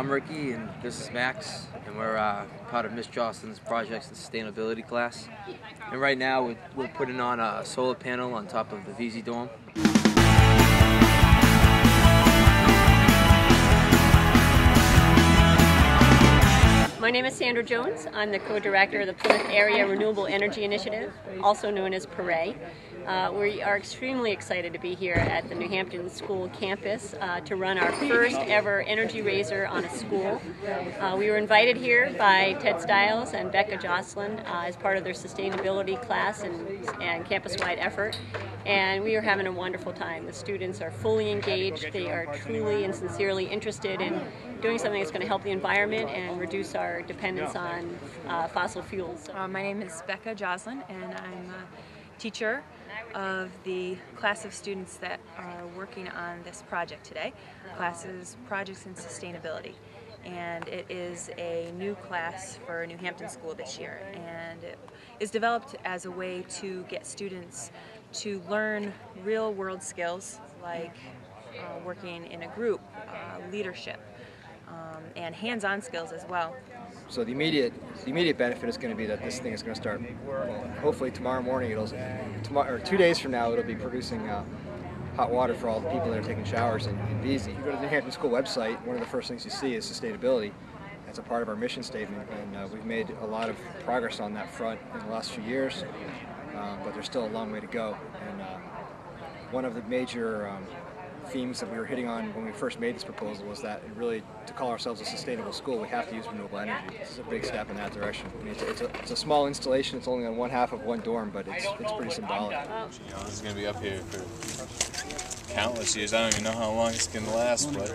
I'm Ricky and this is Max, and we're uh, part of Miss Jocelyn's projects and sustainability class. And right now we're, we're putting on a solar panel on top of the VZ Dome. My name is Sandra Jones. I'm the co-director of the Plymouth Area Renewable Energy Initiative, also known as PAREI. Uh, we are extremely excited to be here at the New Hampton School campus uh, to run our first ever energy raiser on a school. Uh, we were invited here by Ted Stiles and Becca Jocelyn uh, as part of their sustainability class and, and campus-wide effort and we are having a wonderful time. The students are fully engaged. They are truly and sincerely interested in doing something that's going to help the environment and reduce our dependence on uh, fossil fuels. Uh, my name is Becca Joslin and I'm a teacher of the class of students that are working on this project today. Classes Projects in Sustainability and it is a new class for New Hampton School this year and it is developed as a way to get students to learn real world skills like uh, working in a group, uh, leadership, um, and hands-on skills as well. So the immediate the immediate benefit is going to be that this thing is going to start. Well, hopefully tomorrow morning it'll tomorrow or two days from now it'll be producing uh, hot water for all the people that are taking showers in, in you go to the New Hampton School website, one of the first things you see is sustainability. That's a part of our mission statement, and uh, we've made a lot of progress on that front in the last few years um, but there's still a long way to go. And uh, one of the major um, themes that we were hitting on when we first made this proposal was that really, to call ourselves a sustainable school, we have to use renewable energy. This is a big step in that direction. I mean, it's, it's, a, it's, a, small installation. It's only on one half of one dorm, but it's, it's pretty symbolic. You know, this is going to be up here for countless years. I don't even know how long it's going to last, but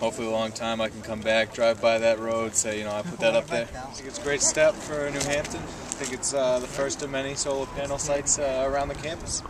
hopefully a long time I can come back, drive by that road, say, you know, I put that up there. I think it's a great step for New Hampton. I think it's uh, the first of many solar panel sites uh, around the campus.